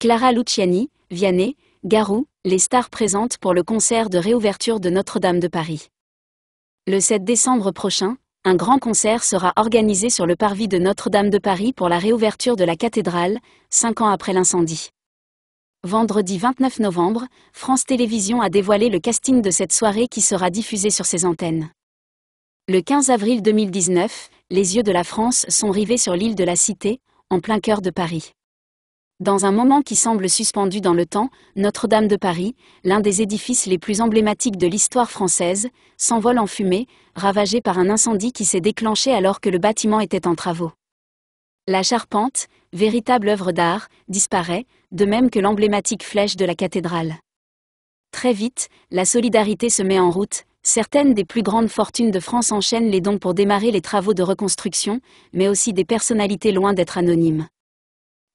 Clara Luciani, Vianney, Garou, les stars présentes pour le concert de réouverture de Notre-Dame de Paris. Le 7 décembre prochain, un grand concert sera organisé sur le parvis de Notre-Dame de Paris pour la réouverture de la cathédrale, cinq ans après l'incendie. Vendredi 29 novembre, France Télévisions a dévoilé le casting de cette soirée qui sera diffusée sur ses antennes. Le 15 avril 2019, les yeux de la France sont rivés sur l'île de la Cité, en plein cœur de Paris. Dans un moment qui semble suspendu dans le temps, Notre-Dame de Paris, l'un des édifices les plus emblématiques de l'histoire française, s'envole en fumée, ravagé par un incendie qui s'est déclenché alors que le bâtiment était en travaux. La charpente, véritable œuvre d'art, disparaît, de même que l'emblématique flèche de la cathédrale. Très vite, la solidarité se met en route, certaines des plus grandes fortunes de France enchaînent les dons pour démarrer les travaux de reconstruction, mais aussi des personnalités loin d'être anonymes.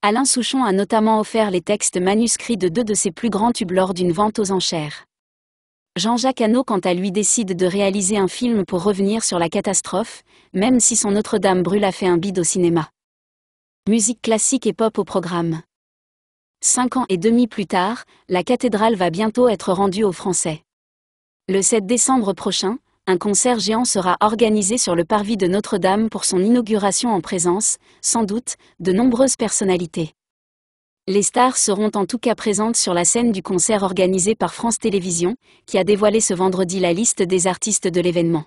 Alain Souchon a notamment offert les textes manuscrits de deux de ses plus grands tubes lors d'une vente aux enchères. Jean-Jacques Hano quant à lui décide de réaliser un film pour revenir sur la catastrophe, même si son Notre-Dame brûle a fait un bide au cinéma. Musique classique et pop au programme. Cinq ans et demi plus tard, la cathédrale va bientôt être rendue aux Français. Le 7 décembre prochain, un concert géant sera organisé sur le parvis de Notre-Dame pour son inauguration en présence, sans doute, de nombreuses personnalités. Les stars seront en tout cas présentes sur la scène du concert organisé par France Télévisions, qui a dévoilé ce vendredi la liste des artistes de l'événement.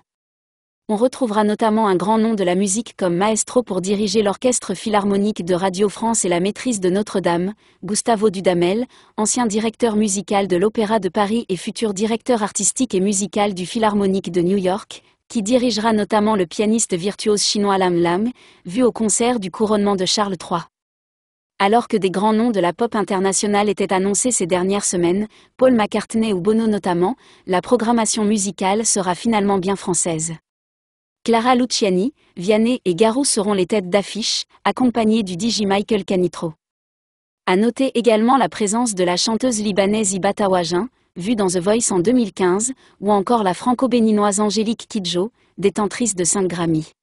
On retrouvera notamment un grand nom de la musique comme maestro pour diriger l'orchestre philharmonique de Radio France et la maîtrise de Notre-Dame, Gustavo Dudamel, ancien directeur musical de l'Opéra de Paris et futur directeur artistique et musical du Philharmonique de New York, qui dirigera notamment le pianiste virtuose chinois Lam Lam, vu au concert du couronnement de Charles III. Alors que des grands noms de la pop internationale étaient annoncés ces dernières semaines, Paul McCartney ou Bono notamment, la programmation musicale sera finalement bien française. Clara Luciani, Vianney et Garou seront les têtes d'affiche, accompagnés du DJ Michael Canitro. À noter également la présence de la chanteuse libanaise Ibata Wajen, vue dans The Voice en 2015, ou encore la franco-béninoise Angélique Kidjo, détentrice de 5 Grammy.